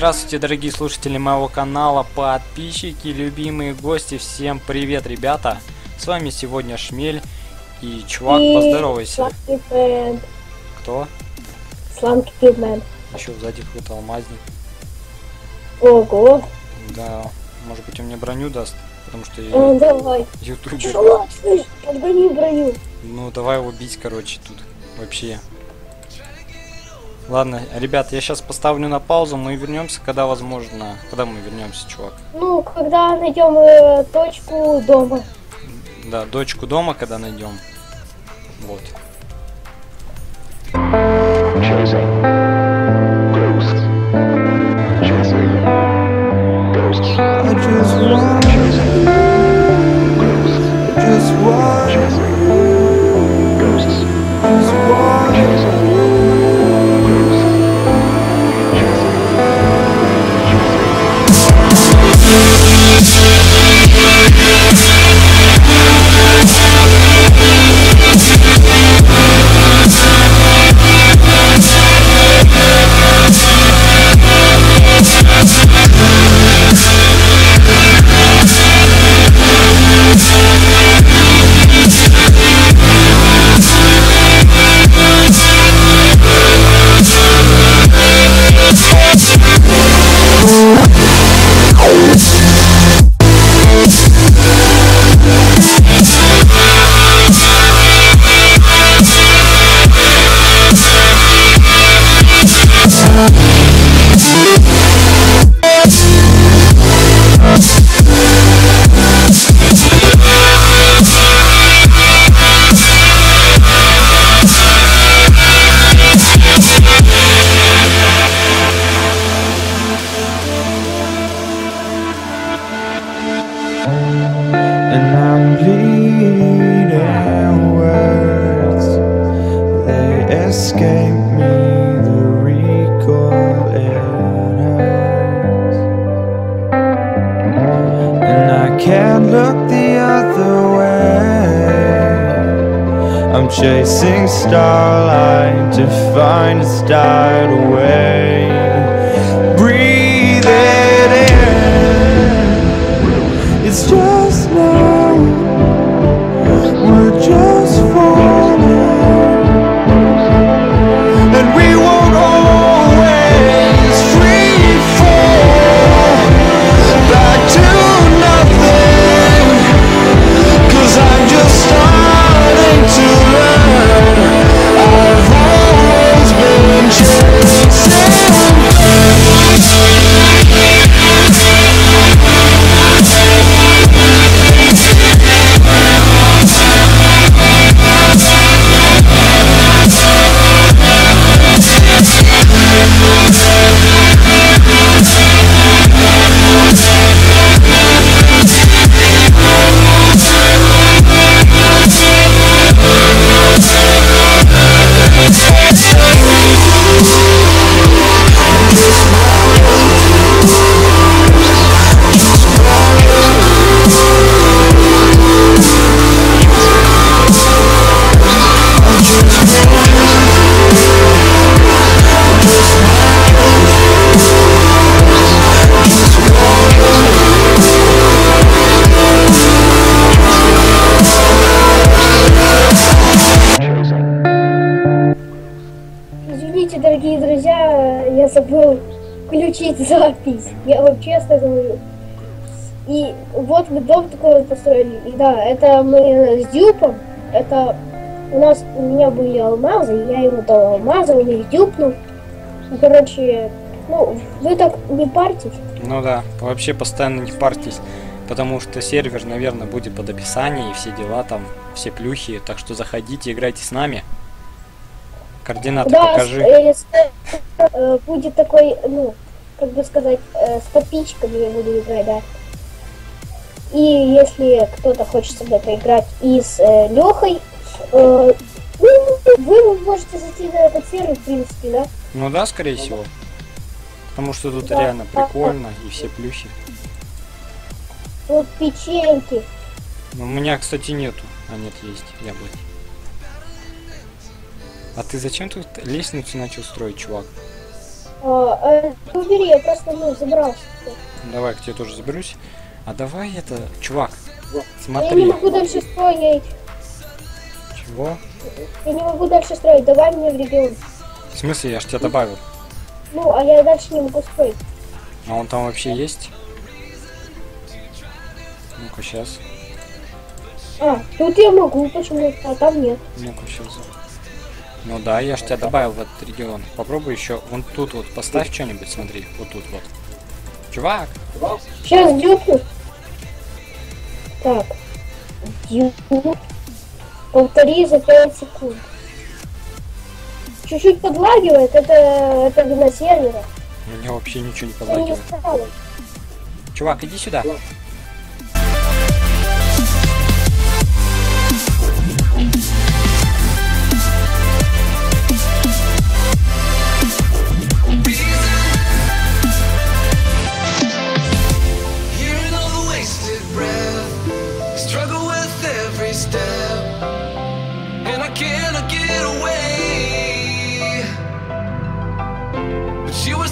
Здравствуйте, дорогие слушатели моего канала, подписчики, любимые гости, всем привет, ребята! С вами сегодня Шмель и чувак, И поздоровайся. Сладкий. Кто? Сладкий Фэн. Еще сзади какой-то алмазник. Ого. Да, может быть он мне броню даст, потому что я А, давай. ютубер. Чувак, слышь, подгони броню. Ну давай его бить, короче, тут вообще. Ладно, ребят, я сейчас поставлю на паузу, мы вернемся, когда возможно. Когда мы вернемся, чувак? Ну, когда найдем э, точку дома. Да, дочку дома, когда найдем. Вот. Escape me, the. And I can't look the other way. I'm chasing starlight to find a start away. Breathe it in. It's just забыл включить запись. Я вам честно говорю. И вот мы дом такой построили. И да, это мы с Дюпом. Это у нас у меня были алмазы, я ему дал алмазы, он их дюпнул. Ну, короче, ну, вы так не парьтесь. Ну да, вообще постоянно не парьтесь, потому что сервер, наверное, будет под описание и все дела там, все плюхи, так что заходите, играйте с нами. Координаты Да, покажи. э, с- э, будет такой, ну, как бы сказать, э, с подписчиками я буду играть, да. И если кто-то хочет со мной поиграть и с э, Лехой, э, ну, вы можете зайти на этот сервер, в принципе, да. Ну да, скорее всего. Потому что тут Да. реально прикольно и все плюхи. Вот печеньки. Ну, у меня, кстати, нету. А нет, есть яблоки. А ты зачем тут лестницу начал строить, чувак? А, э, убери, я просто, ну, забрался. Давай, к тебе тоже заберусь. А давай это, чувак, Я не смотри. могу дальше строить. Чего? Я не могу дальше строить. Давай мне в регион. В смысле, я ж тебя добавил. Ну, а я дальше не могу строить. А он там вообще есть? Ну-ка, сейчас. А, тут я могу, почему? А там нет. Ну-ка, сейчас. Ну да, я ж тебя добавил в этот регион. Попробуй еще вон тут вот поставь что-нибудь, смотри, вот тут вот. Чувак, Сейчас дюпну. Так. Дюпну. Повтори за 5 секунд. Чуть-чуть подлагивает, это, это вина сервера. у меня вообще ничего не подлагивает. Чувак, иди сюда.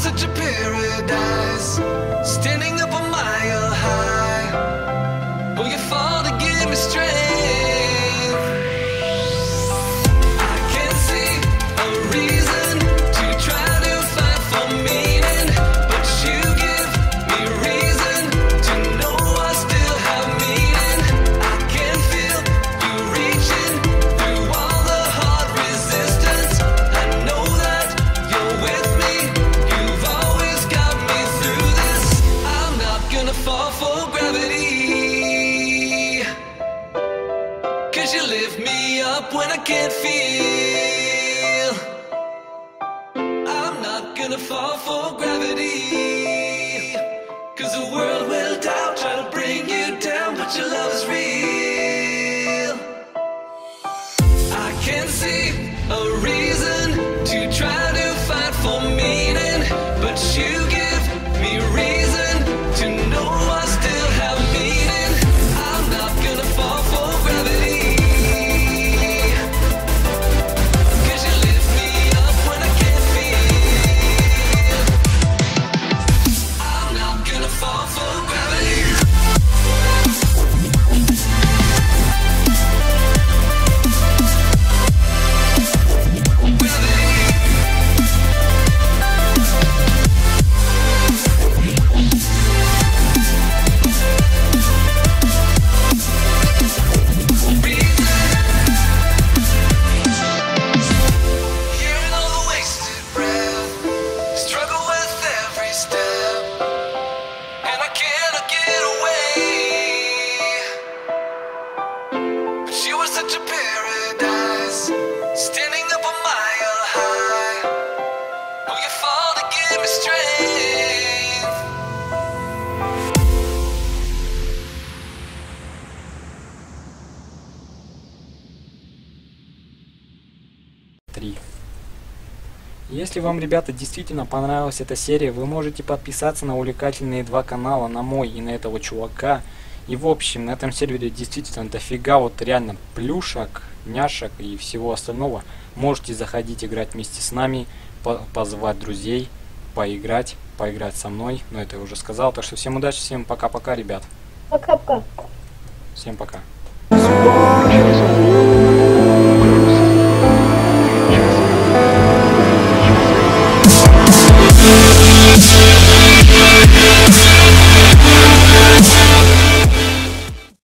Such a paradise, standing fall for gravity. Cause you lift me up when I can't feel. I'm not gonna fall for gravity. Cause the world will doubt, try to bring you down, but your love 3. Если вам, ребята, действительно понравилась эта серия, вы можете подписаться на увлекательные два канала, на мой и на этого чувака. И в общем, на этом сервере действительно дофига вот реально плюшек, няшек и всего остального. Можете заходить играть вместе с нами, позвать друзей поиграть, поиграть со мной. Но это я уже сказал. Так что всем удачи, всем пока-пока, ребят. Пока-пока. Всем пока.